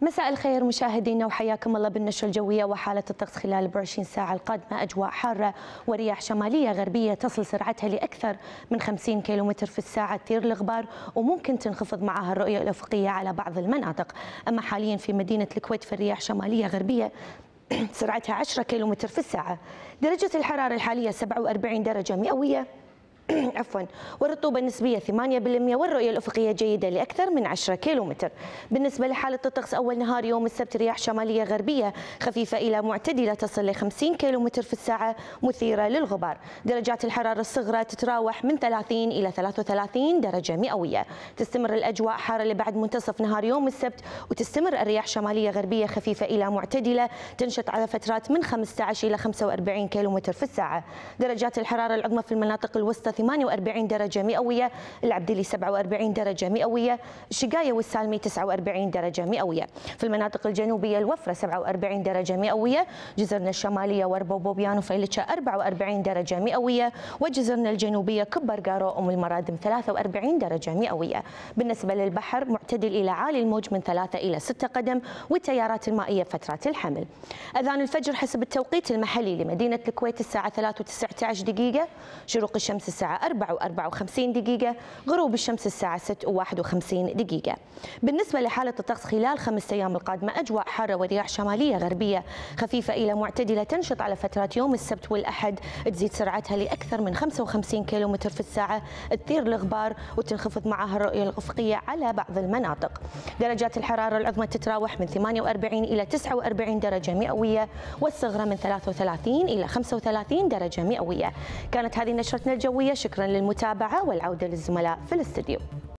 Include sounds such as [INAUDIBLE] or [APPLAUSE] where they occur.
مساء الخير مشاهدينا وحياكم الله بالنشرة الجوية وحالة الطقس خلال 24 ساعة القادمة. أجواء حارة ورياح شمالية غربية تصل سرعتها لأكثر من 50 كيلومتر في الساعة تثير الغبار وممكن تنخفض معها الرؤية الأفقية على بعض المناطق. أما حاليا في مدينة الكويت في الرياح شمالية غربية [CLEARS THROAT] سرعتها 10 كيلومتر في الساعة. درجة الحرارة الحالية 47 درجة مئوية. [CLEARS THROAT] عفوا. والرطوبة النسبية 8% والرؤية الأفقية جيدة لأكثر من 10 كيلومتر. بالنسبة لحالة الطقس أول نهار يوم السبت رياح شمالية غربية خفيفة إلى معتدلة تصل ل 50 كيلومتر في الساعة مثيرة للغبار. درجات الحرارة الصغرى تتراوح من 30 إلى 33 درجة مئوية. تستمر الأجواء حارة لبعد منتصف نهار يوم السبت وتستمر الرياح شمالية غربية خفيفة إلى معتدلة تنشط على فترات من 15 إلى 45 كيلومتر في الساعة. درجات الحرارة العظمى في المناطق الوسطى 48 درجة مئوية العبدلي 47 درجة مئوية الشقاية والسالمي 49 درجة مئوية. في المناطق الجنوبية الوفرة 47 درجة مئوية جزرنا الشمالية وربا وبوبيان وفيلتشا 44 درجة مئوية وجزرنا الجنوبية كبرقارو أم المرادم 43 درجة مئوية. بالنسبة للبحر معتدل إلى عالي الموج من 3 إلى 6 قدم والتيارات المائية فترات الحمل. أذان الفجر حسب التوقيت المحلي لمدينة الكويت الساعة 3 و19 دقيقة شروق الشمس الساعة الساعة 4 و54 دقيقة غروب الشمس الساعة 6 و51 دقيقة. بالنسبة لحالة الطقس خلال خمس أيام القادمة أجواء حارة ورياح شمالية غربية خفيفة إلى معتدلة تنشط على فترات يوم السبت والأحد. تزيد سرعتها لأكثر من 55 كيلومتر في الساعة. تثير الغبار وتنخفض معها الرؤية الأفقية على بعض المناطق. درجات الحرارة العظمى تتراوح من 48 إلى 49 درجة مئوية والصغرى من 33 إلى 35 درجة مئوية. كانت هذه نشرتنا الجوية شكرا للمتابعة والعودة للزملاء في الاستديو.